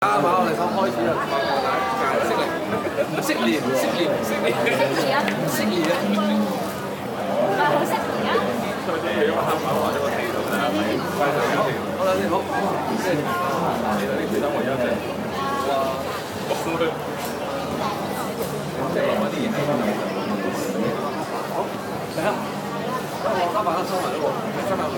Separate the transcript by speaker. Speaker 1: 阿妈，我哋想開始啊！我第一唔識你，唔識念，唔識念，唔
Speaker 2: 識念，唔识念，
Speaker 3: 唔识念啊！唔系好识好再好阿好我好咗好地好啦，好啲好我好先，好哋好我
Speaker 4: 好先，好哋好我好先，好哋好
Speaker 5: 我好先，好哋好我好先，好哋好我好先，好哋好我好先，好哋好我好先，好哋好我好先，好哋好我好先，好哋好我好先，好哋好我好先，好哋好我好先，好哋好我好先，好哋好我好先，好哋好我好先，好哋好我好先，好哋好我好先，好哋好我好先，好哋好我